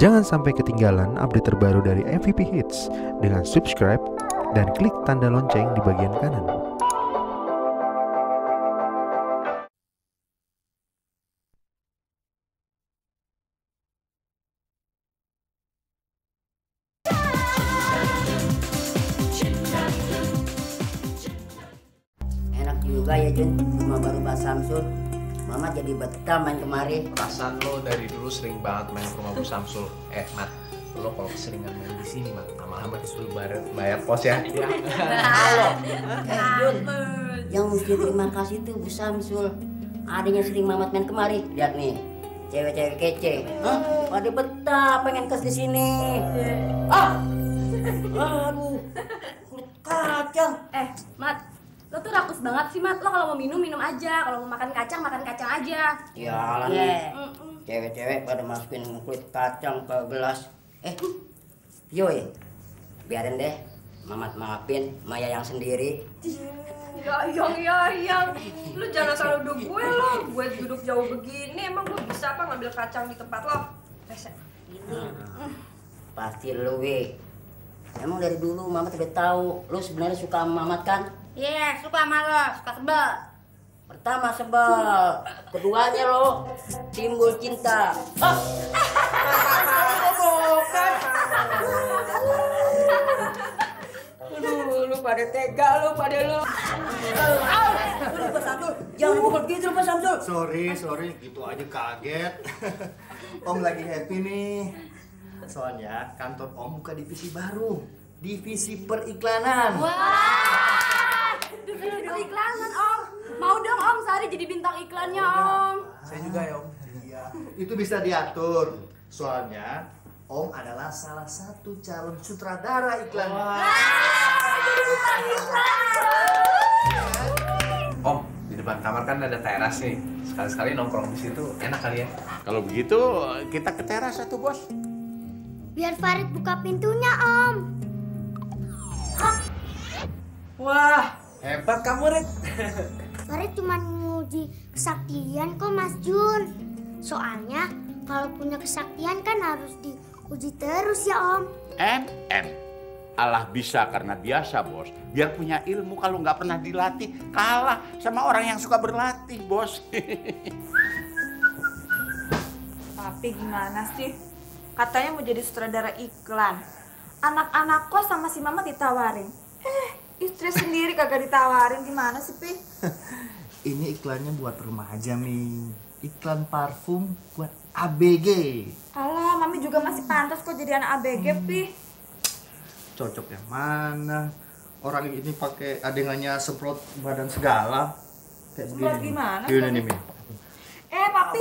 Jangan sampai ketinggalan update terbaru dari MVP Hits dengan subscribe dan klik tanda lonceng di bagian kanan. Kemari. Perasaan lo dari dulu sering banget main ke rumah Bu Samsul. Eh, Mat, lo kalau keseringan main di sini, Mat, lama-lama disuruh bayar, bayar pos ya. Iya. Halo. Eh Jun, yang mesti terima kasih tuh Bu Samsul. Adanya sering mamat main kemari. Lihat nih, cewek-cewek kece. Hah? Pada betah pengen kes di sini. Ah, aduh, kacang. Eh, Mat, banget sih, Mat. Lo kalau mau minum, minum aja. Kalau mau makan kacang, makan kacang aja. Jalan Iya. nih. Cewek-cewek pada masukin kulit kacang ke gelas. Eh, yoi, biarin deh. Mamat maafin Maya yang sendiri. Ya, yang, ya, yang. Lu jangan selalu duduk gue lo. Gue duduk jauh begini, emang gue bisa apa ngambil kacang di tempat lo? Rese. Pasti lu, Wi. Emang dari dulu Mamat udah tahu lu sebenarnya suka sama Mamat kan? Iya, suka sama lo, suka sebel. Pertama sebel, keduanya lo timbul cinta. Ah! Aduh, lu pada tega lu pada lu. Pak Samsul, jangan pukul gitu Pak Samsul. Sorry, sorry, gitu aja kaget. om lagi happy nih. Soalnya kantor Om buka divisi baru, divisi periklanan. Wah, dulu iklanan, Om. Mau dong, Om, sehari jadi bintang iklannya, Om. Saya juga ya, Om. Iya, itu bisa diatur. Soalnya Om adalah salah satu calon sutradara iklan. Om, di depan kamar kan ada teras nih. Sekali-sekali nongkrong di situ enak kali ya. Kalau begitu kita ke teras satu bos. Biar Farid buka pintunya, Om. Wah, hebat kamu, Rik. Farid cuma nguji kesaktian kok, Mas Jun. Soalnya kalau punya kesaktian kan harus diuji terus ya, Om. M M. Allah bisa karena biasa bos. Biar punya ilmu kalau nggak pernah dilatih kalah sama orang yang suka berlatih bos. Tapi gimana sih? Katanya mau jadi sutradara iklan. Anak-anak kos sama si mama ditawarin. Eh, istri sendiri kagak ditawarin. Gimana sih, Pi? Ini iklannya buat remaja, Mi. Iklan parfum buat ABG. Alah, mami juga masih pantas kok jadi anak ABG, Pi. Cocok yang mana? Orang ini pakai adengannya semprot badan segala. Kayak Semprot begini. gimana, Gini nih, Mi. Eh, papi.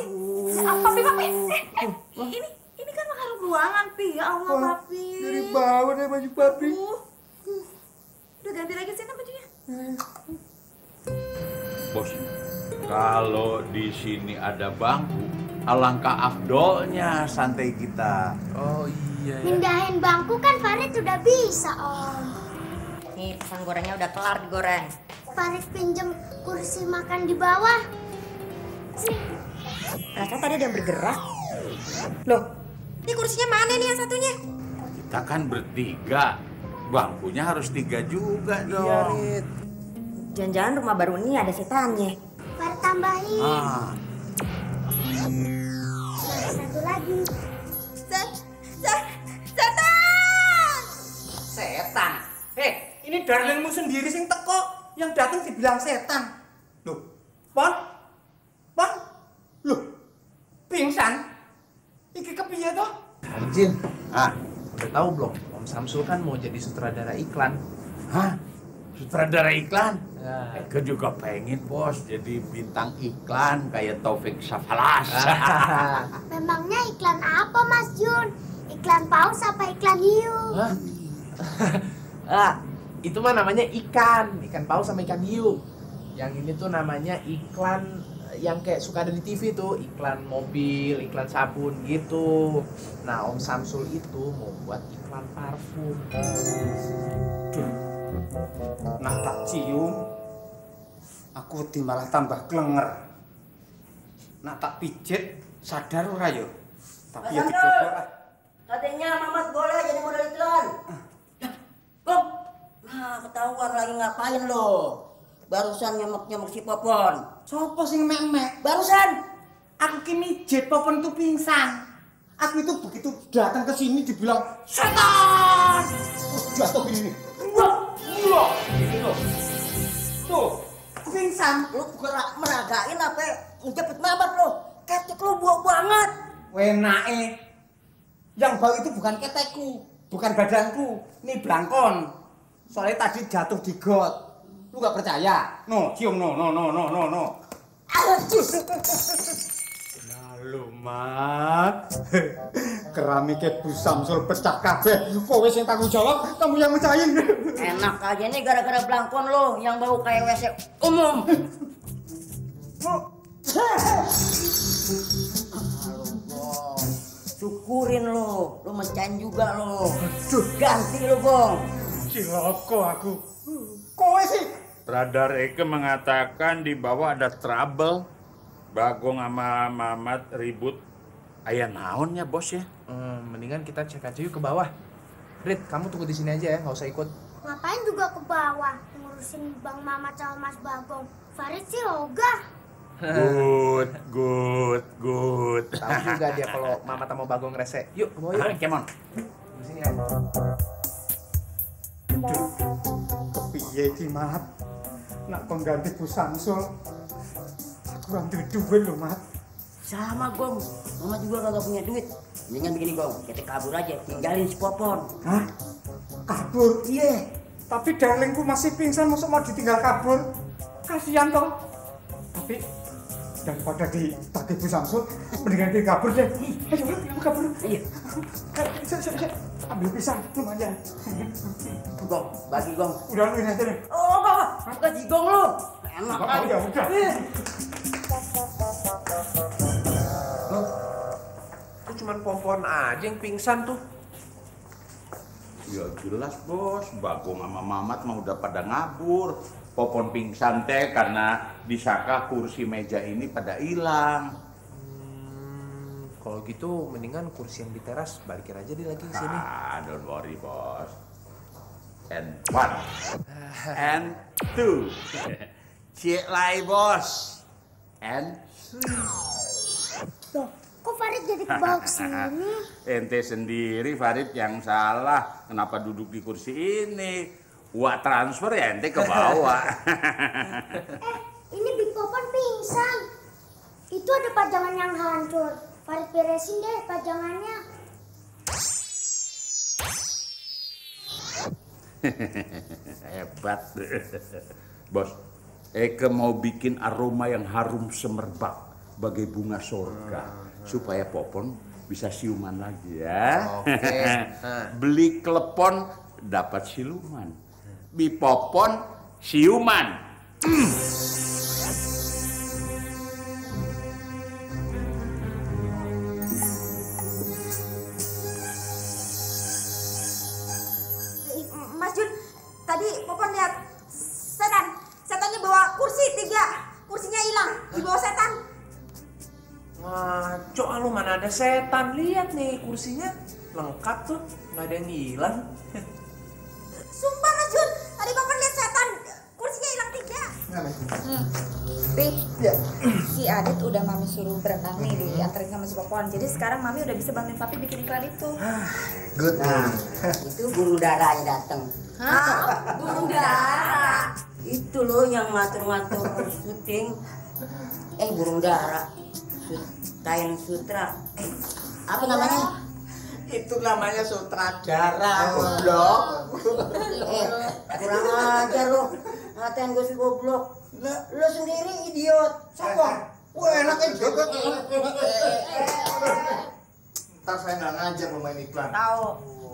Ah, papi, papi. Eh, eh, ini ini kan makanan ruangan, Pi. Ya Allah, Wah, papi. Dari bawah deh baju papi. Uh. Udah ganti lagi sini bajunya. bos, kalau di sini ada bangku, alangkah afdolnya santai kita. Oh iya ya. Mindahin bangku kan Farid sudah bisa, Om. Nih pisang gorengnya udah kelar digoreng. Farid pinjem kursi makan di bawah. Rasanya tadi ada yang bergerak. Loh, ini kursinya mana nih yang satunya? Kita kan bertiga, bangkunya harus tiga juga dong. Iya, Rit. Jangan-jangan rumah baru ini ada setannya. Farid tambahin. Ah, Satu lagi. Setan. Hei, ini darlingmu sendiri sing teko, yang datang dibilang setan. Loh, Pon? Pon? Loh, pingsan? Iki kepiye toh? Jin, ah, udah tahu belum? Samsul kan mau jadi sutradara iklan. hah? Sutradara iklan? Nah. Eke juga pengen bos jadi bintang iklan kayak Taufik Safalas. Memangnya iklan apa, Mas Jun? Iklan paus apa iklan hiu? Hah? ah, itu mah namanya ikan, ikan paus sama ikan hiu. Yang ini tuh namanya iklan yang kayak suka ada di TV tuh, iklan mobil, iklan sabun gitu. Nah, Om Samsul itu mau buat iklan parfum. Duh, nah tak cium, aku di malah tambah klenger. Nah tak pijet, sadar ora yo? Tapi ya dicoba. ah. Katanya Mamat boleh jadi model iklan. Bom. Nah, ketahuan lagi ngapain lo? Barusan nyemek-nyemek si Popon. Sopo sing mek-mek? Barusan. Aku kini jet popon itu pingsan. Aku itu begitu datang ke sini dibilang setan. Terus jatuh gini nih. Wah, gitu. Tuh, pingsan. Lu gerak meragain apa? Ngejepit Mamat lo. Ketek lo buah banget. Wenae. Yang bau itu bukan ketekku, bukan badanku. Ini blangkon. Soalnya tadi jatuh di got. Lu gak percaya? No, cium no, no, no, no, no, no. Lalu, Mat. Keramiknya Bu Samsul pecah kabeh. Kowe sing tanggung jawab, kamu yang mecahin. Enak aja nih gara-gara belangkon lo yang bau kayak WC umum. Syukurin lo, lo mencain juga lo. Ganti lo, Bong. Ciloko aku. Kowe sih. Radar Eke mengatakan di bawah ada trouble. Bagong sama Mamat ribut. Ayah naonnya bos ya? Hmm, mendingan kita cek aja yuk ke bawah. Rit, kamu tunggu di sini aja ya, nggak usah ikut. Ngapain juga ke bawah ngurusin Bang Mamat sama Mas Bagong. Farid sih ogah. Good, good, good. Tahu juga dia kalau Mama sama Bagong rese. Yuk, ke bawah yuk. Ah, come on. Di sini ya. Kepiye iki, Mat? Nak pengganti Bu Samsul. Ambil duit lho, Mat. Sama, Gong. Mama juga kagak punya duit. Mendingan begini, Gong. Kita kabur aja, tinggalin si Popon. Hah? Kabur? Iya. Tapi darlingku masih pingsan, masuk mau ditinggal kabur. Kasihan toh. Tapi daripada ditagih Bu Samsul, mendingan kita kabur deh. Ayo, kamu kabur. Iya. Sik. Ambil pisang, lumayan. Gong, bagi Gong. Udah lu ini aja deh. Oh, enggak, enggak. Gong lo. Enak aja. ya udah. Itu cuma pohon aja yang pingsan tuh. Ya jelas bos, Bagong sama Mamat mah udah pada ngabur. Popon pingsan teh karena disangka kursi meja ini pada hilang. Hmm, kalau gitu mendingan kursi yang di teras balikin aja dia lagi ke sini. Ah, don't worry bos. And one, and two, cek lagi bos, and three. Loh, kok Farid jadi ke bawah ke sini? Ente sendiri Farid yang salah. Kenapa duduk di kursi ini? Wah transfer ya ente ke bawah. Eh, ini Big Popon pingsan. Itu ada pajangan yang hancur. Farid beresin deh pajangannya. Hebat. Bos, Eke mau bikin aroma yang harum semerbak bagai bunga sorga supaya Popon bisa siuman lagi ya. Oke. Nah. Beli klepon dapat siluman. Bi Popon siuman. Mas Jun, tadi Popon lihat setan. Setannya bawa kursi tiga. Kursinya hilang. Di bawah setan. Ngaco ah, lu mana ada setan. Lihat nih kursinya lengkap tuh. Nggak ada yang hilang. Sumpah Mas Jun, tadi Popon lihat setan. Kursinya hilang tiga. Pih, si Adit udah mami suruh berenang nih dianterin sama si Popon. Jadi sekarang mami udah bisa bantuin papi bikin iklan itu. Good. Nah, itu burung darahnya datang. Hah? Burung darah. Itu loh yang ngatur-ngatur syuting. Eh, burung darah. Tayang sutra. Eh, apa namanya? Itu namanya sutradara, goblok. Eh, kurang ajar lo. Ngatain gue si goblok. Lo sendiri idiot. Siapa? Wah enaknya juga. Ntar saya nggak ngajar mau main iklan. Tahu.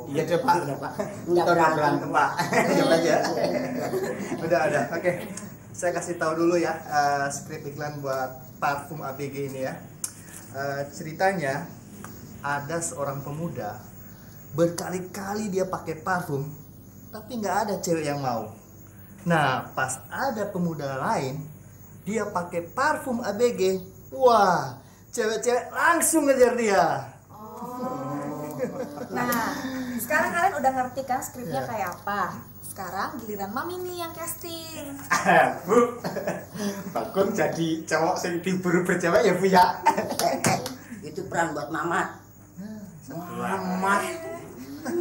Iya deh pak. Iya, Pak. Nggak udah berantem. pak. Diam aja. udah ada. Oke. Saya kasih tahu dulu ya eh, skrip iklan buat parfum ABG ini ya. Eh, ceritanya ada seorang pemuda berkali-kali dia pakai parfum tapi nggak ada cewek yang mau. Nah pas ada pemuda lain dia pakai parfum ABG, wah cewek-cewek langsung ngejar dia. Nah, sekarang kalian udah ngerti kan skripnya kayak apa? Sekarang giliran mami nih yang casting. Bu, Bagong jadi cowok sing diburu bercewek ya Bu ya. Itu peran buat Mamat. Mamat.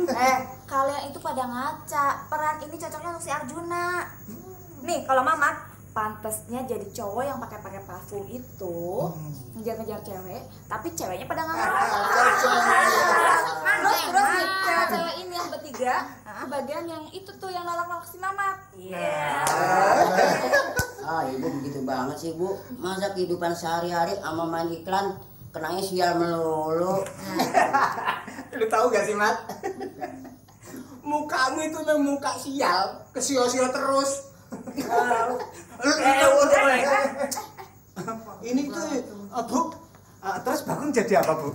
eh, kalian itu pada ngaca. Peran ini cocoknya untuk si Arjuna. Nih, kalau Mamat pantesnya jadi cowok yang pakai-pakai parfum itu ngejar-ngejar cewek, tapi ceweknya pada nggak mau. Terus terus nih, cewek-cewek ini yang bertiga kebagian yang itu tuh yang nolak-nolak si Mamat. Ah, ibu begitu banget sih, Bu. Masa kehidupan sehari-hari sama main iklan kenanya sial melulu. Lu tahu gak sih, Mat? Mukamu itu memang muka sial, kesio-sio terus. Eh, eh. Ini tuh, oh, Bu. Ah, terus Bagong jadi apa, Bu?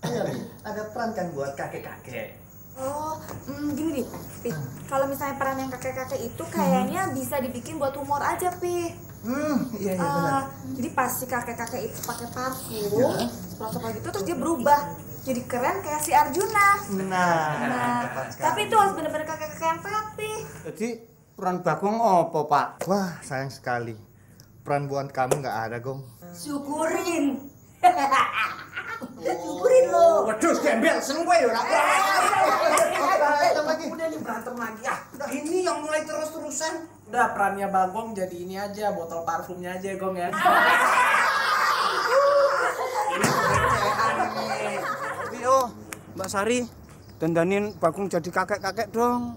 Ayo nih, ada peran kan buat kakek-kakek. Oh, mm, gini nih, Pi. Kalau misalnya peran yang kakek-kakek itu kayaknya bisa dibikin buat humor aja, Pi. Hmm, iya iya Eh, benar. jadi pas si kakek-kakek itu pakai parfum, semprot gitu terus dia berubah jadi keren kayak si Arjuna. Nah, Nah, tapi itu harus bener-bener kakek-kakek yang tapi. Jadi peran Bagong apa, Pak? Wah, sayang sekali. Peran buat kamu nggak ada, Gong. Syukurin. Syukurin lo. Waduh, gembel, seneng gue ya. Udah nih berantem lagi ah. Ini yang mulai terus-terusan. Udah perannya Bagong jadi ini aja, botol parfumnya aja Gong ya. Tapi oh, Mbak Sari, dandanin Bagong jadi kakek-kakek dong.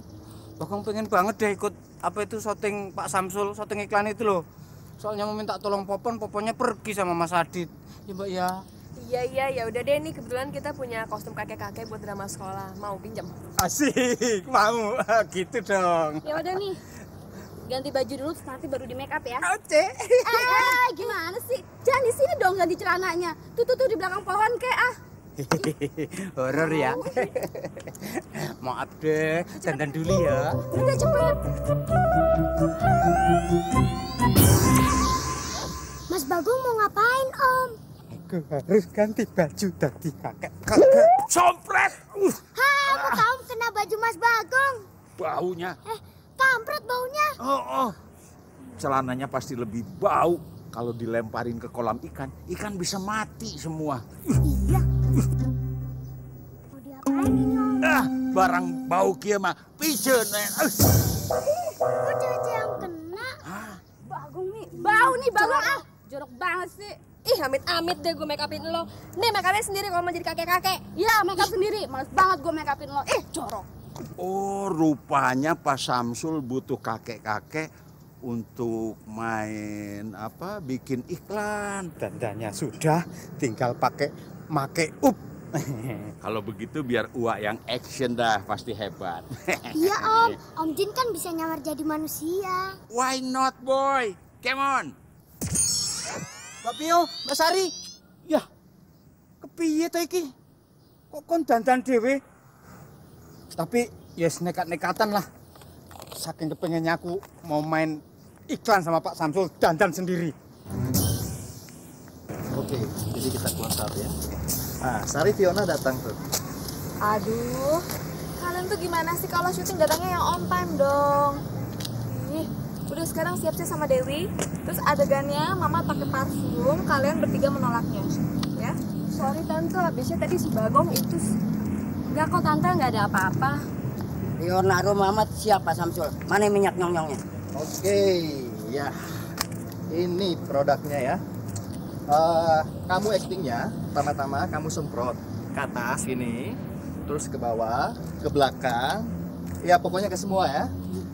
Bagong pengen banget deh ikut apa itu syuting Pak Samsul, syuting iklan itu loh. Soalnya mau minta tolong Popon, Poponnya pergi sama Mas Adit. Ya Mbak ya. Iya iya ya udah deh nih kebetulan kita punya kostum kakek-kakek buat drama sekolah. Mau pinjam? Asik, mau gitu dong. Ya udah nih. Ganti baju dulu nanti baru di make up ya. Oke. Eh, gimana sih? Jangan di sini dong ganti celananya. Tuh tuh tuh di belakang pohon kayak ah. Horor ya. Maaf deh, dandan dulu ya. Udah cepet. Mas Bagong mau ngapain, Om? Aku harus ganti baju tadi kakek. Kakek sompret. Uh, Hai, aku tahu kena baju Mas Bagong. Baunya. Eh, kampret baunya. Oh, oh. Celananya pasti lebih bau kalau dilemparin ke kolam ikan. Ikan bisa mati semua. Iya. Mau diapain ini, Om? Ah, barang bau kia mah pijeun. eh. Ah. Kok yang kena? Bagong nih. Bau nih bagong ah. Jorok banget sih. Ih amit-amit deh gue make upin lo. Nih make upnya sendiri kalau mau jadi kakek-kakek. Ya, make up sendiri. Males banget gue make upin lo. Ih, jorok. Oh, rupanya Pak Samsul butuh kakek-kakek untuk main apa? Bikin iklan. Dandannya sudah, tinggal pakai make up. Kalau begitu biar Uak yang action dah pasti hebat. Iya, Om. Om Jin kan bisa nyamar jadi manusia. Why not, boy? Come on. Mbak Pio, Mbak Sari. Ya, kepiye to iki? Kok kon dandan dhewe? Tapi yes nekat-nekatan lah. Saking kepengennya aku mau main iklan sama Pak Samsul dandan sendiri. Oke, jadi kita keluar satu ya. Nah, Sari Fiona datang tuh. Aduh, kalian tuh gimana sih kalau syuting datangnya yang on time dong? Ih, udah sekarang siap-siap sama Dewi. Terus adegannya Mama pakai parfum, kalian bertiga menolaknya. Ya? Sorry tante, biasanya tadi si Bagong itu Enggak kok tante, nggak ada apa-apa. Leonardo Mamat siapa Samsul? Mana minyak nyong-nyongnya? Oke, ya. Ini produknya ya. Eh, kamu actingnya, pertama-tama kamu semprot ke atas ini, terus ke bawah, ke belakang, ya pokoknya ke semua ya.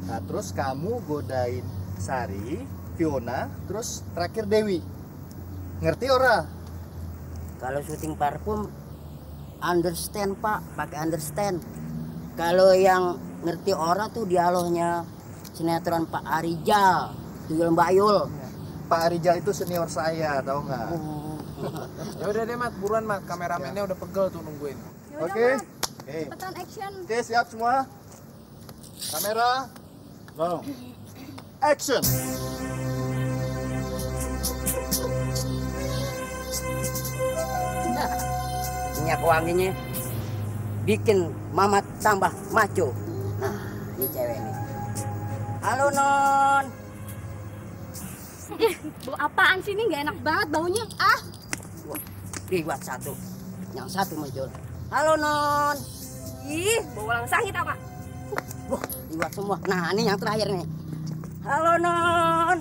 Nah, terus kamu godain Sari, Fiona, terus terakhir Dewi. Ngerti ora? Kalau syuting parfum understand Pak, pakai understand. Kalau yang ngerti orang tuh dialognya sinetron Pak Arijal, Tuyul Mbak Yul. Pak Rijal itu senior saya, tahu nggak? Ya udah deh Mat, buruan Mat, kameramennya udah pegel tuh nungguin. Oke. Oke. Cepetan action. Oke, siap semua. Kamera. Go. Action. Minyak wanginya bikin mamat tambah maco. Nah, ini cewek nih. Halo non. Ih, bau apaan sih ini nggak enak banget baunya. Ah, Wah, liwat satu. Yang satu muncul. Halo non. Ih, bau walang sangit apa? Wah, liwat semua. Nah, ini yang terakhir nih. Halo non.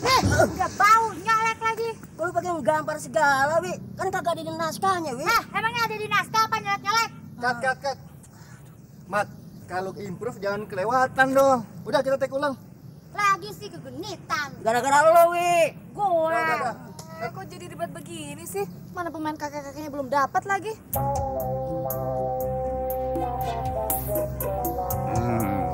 Eh, udah bau, nyalek lagi. Lu pakai gambar segala, Wi? Kan kagak ada di naskahnya, Wi. Eh, emangnya ada di naskah apa nyalek-nyalek? Kat, kat, kat. Mat, kalau improve jangan kelewatan dong. Udah kita take ulang. Lagi sih kegenitan. Gara-gara lo, Wi. Gue. Eh, kok jadi ribet begini sih? Mana pemain kakek-kakeknya belum dapat lagi? Hmm,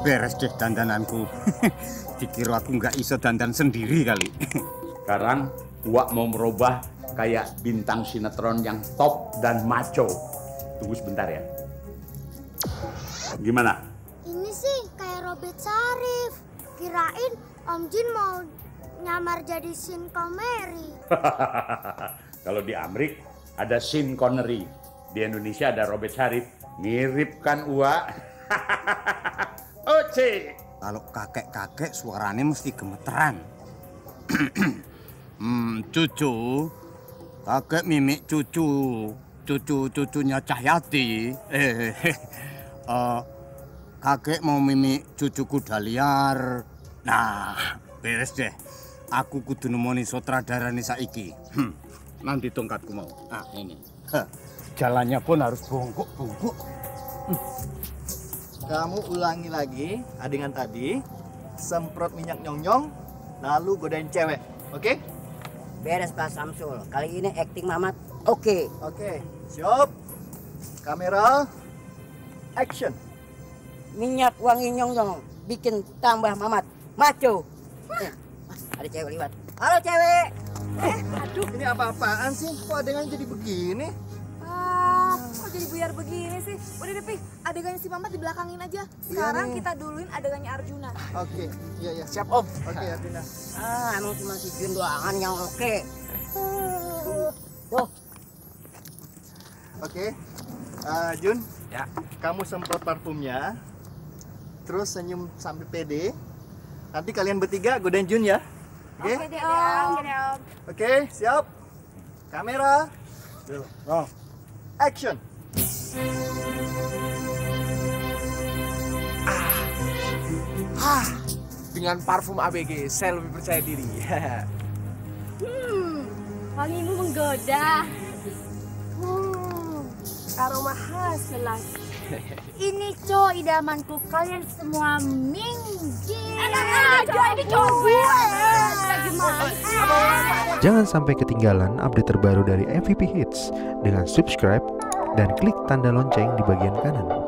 beres deh dandananku. Dikira aku nggak iso dandan sendiri kali. Sekarang Wak mau merubah kayak bintang sinetron yang top dan maco. Tunggu sebentar ya. Gimana? Ini sih kayak Robert Sarif. Kirain Om Jin mau nyamar jadi Shin Connery. Kalau di Amrik ada Sean Connery. Di Indonesia ada Robert Sharif. Mirip kan Wak? Oce. Kalau kakek-kakek suaranya mesti gemeteran. hmm, cucu. Kakek mimik cucu. Cucu-cucunya Cahyati. Eh, eh, kakek mau mimik cucu kuda liar. Nah, beres deh. Aku kudu nemoni sutradara nih saiki. Hmm, nanti tongkatku mau. Ah, ini. Heh, Jalannya pun harus bungkuk-bungkuk. Kamu ulangi lagi adegan tadi. Semprot minyak nyong-nyong, lalu godain cewek. Oke? Beres Pak Samsul. Kali ini acting mamat oke. Oke. Siap. Kamera. Action. Minyak wangi nyong-nyong bikin tambah mamat maco. Eh, Mas, ada cewek lewat. Halo cewek. Aduh. Ini apa-apaan sih? Kok adegan jadi begini? Ah, kok jadi buyar begini sih? Udah deh, Pi. Adegannya si Mamat dibelakangin aja. Sekarang nih. kita duluin adegannya Arjuna. Oke. Iya, iya. Siap, Om. Oke, Adina. Ah, emang cuma si Jun doangan yang oke. Tuh, Oke. Eh, Jun. Ya. Kamu semprot parfumnya. Terus senyum sambil pede. Nanti kalian bertiga godain Jun ya. Oke? Om. Oke deh, Om. Oke, siap. Kamera. Roll. Action. Hah, dengan parfum ABG saya lebih percaya diri. hmm, wangimu menggoda. Hmm, aroma khas lelaki. Ini cowok idamanku, kalian semua minggir. Ini cowok gue. Jangan sampai ketinggalan update terbaru dari MVP Hits dengan subscribe dan klik tanda lonceng di bagian kanan.